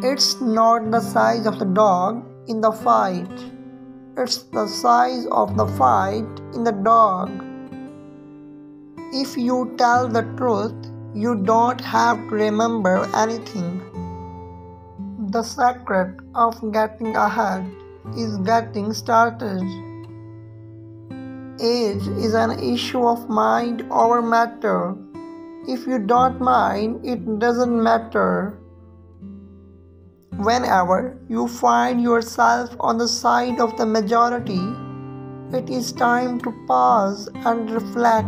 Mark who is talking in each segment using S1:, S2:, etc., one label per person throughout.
S1: It's not the size of the dog in the fight, it's the size of the fight in the dog. If you tell the truth, you don't have to remember anything. The secret of getting ahead is getting started. Age is an issue of mind over matter. If you don't mind, it doesn't matter. Whenever you find yourself on the side of the majority, it is time to pause and reflect.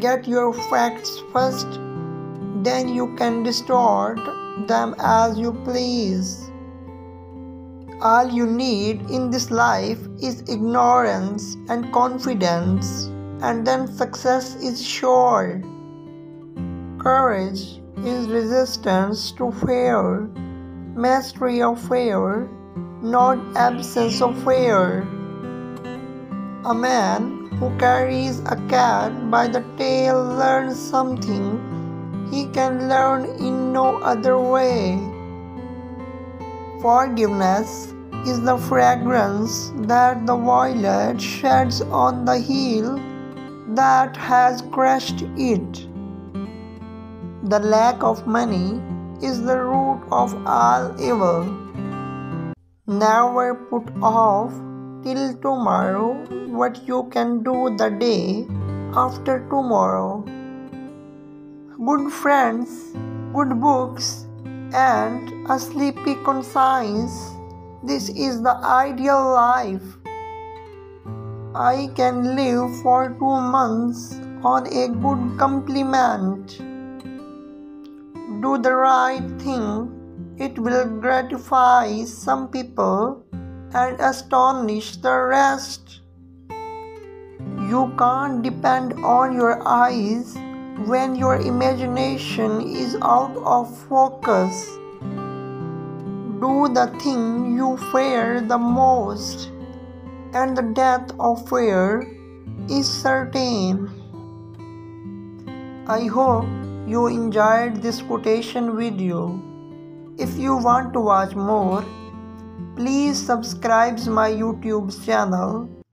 S1: Get your facts first, then you can distort them as you please. All you need in this life is ignorance and confidence, and then success is sure. Courage is resistance to fear, mastery of fear, not absence of fear. A man who carries a cat by the tail learns something he can learn in no other way. Forgiveness is the fragrance that the violet sheds on the heel that has crushed it. The lack of money is the root of all evil. Never put off till tomorrow what you can do the day after tomorrow. Good friends, good books, and a sleepy conscience. This is the ideal life. I can live for two months on a good compliment do the right thing, it will gratify some people and astonish the rest. You can't depend on your eyes when your imagination is out of focus. Do the thing you fear the most, and the death of fear is certain. I hope you enjoyed this quotation video. If you want to watch more, please subscribe my YouTube channel